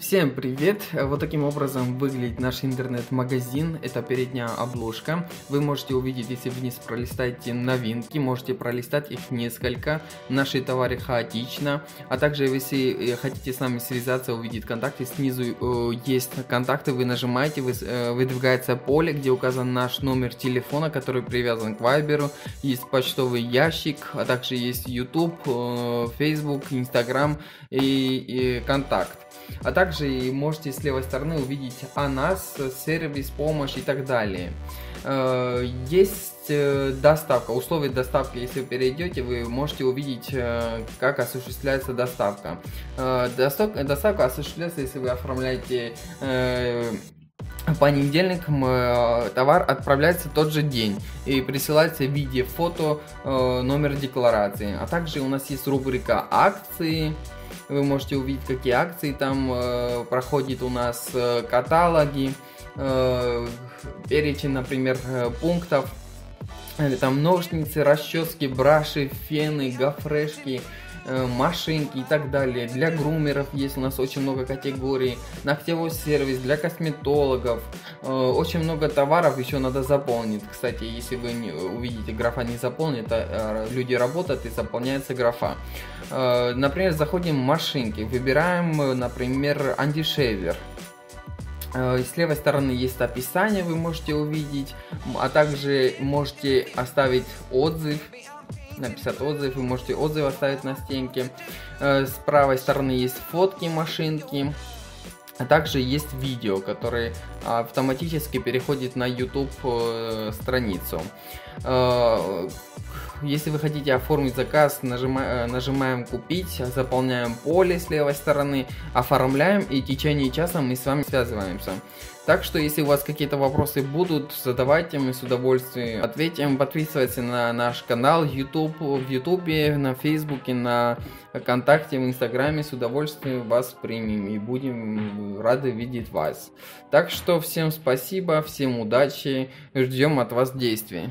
Всем привет! Вот таким образом выглядит наш интернет-магазин. Это передняя обложка. Вы можете увидеть, если вниз пролистаете новинки, можете пролистать их несколько. Наши товары хаотично. А также, если хотите с нами связаться, увидеть контакты, снизу э, есть контакты, вы нажимаете, вы, э, выдвигается поле, где указан наш номер телефона, который привязан к Вайберу. Есть почтовый ящик, а также есть YouTube, э, Facebook, Instagram и, и контакт. А также можете с левой стороны увидеть о нас, сервис, помощь и так далее. Э, есть э, доставка, условия доставки, если вы перейдете, вы можете увидеть, э, как осуществляется доставка. Доставка, осуществляется, если вы оформляете понедельникам товар отправляется тот же день и присылается в виде фото номер декларации. А также у нас есть рубрика акции, вы можете увидеть, какие акции там э, проходят у нас, э, каталоги, э, перечень, например, э, пунктов. Или там ножницы, расчески, браши, фены, гофрешки, машинки и так далее. Для грумеров есть у нас очень много категорий. Ногтевой сервис для косметологов. Э, очень много товаров еще надо заполнить. Кстати, если вы не увидите, графа не заполнена, э, люди работают и заполняется графа. Например, заходим в машинки, выбираем, например, антишейвер. С левой стороны есть описание, вы можете увидеть, а также можете оставить отзыв написать отзыв, вы можете отзыв оставить на стенке. Э, с правой стороны есть фотки машинки. А также есть видео, которое автоматически переходит на YouTube э, страницу. Э, если вы хотите оформить заказ, нажимаем, нажимаем купить, заполняем поле с левой стороны, оформляем и в течение часа мы с вами связываемся. Так что, если у вас какие-то вопросы будут, задавайте, мы с удовольствием ответим. Подписывайтесь на наш канал YouTube, в YouTube, на Фейсбуке, на ВКонтакте, в Инстаграме. С удовольствием вас примем и будем рады видеть вас. Так что, всем спасибо, всем удачи, ждем от вас действий.